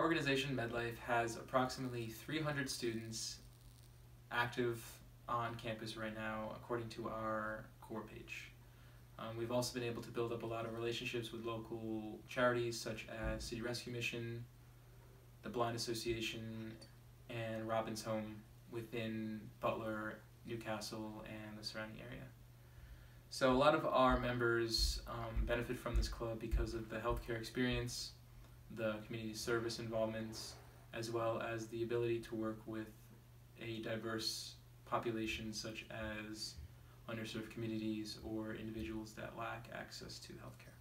Our organization, MedLife, has approximately 300 students active on campus right now, according to our core page. Um, we've also been able to build up a lot of relationships with local charities such as City Rescue Mission, the Blind Association, and Robin's Home within Butler, New Castle, and the surrounding area. So a lot of our members um, benefit from this club because of the healthcare experience, the community service involvements, as well as the ability to work with a diverse population such as underserved communities or individuals that lack access to healthcare.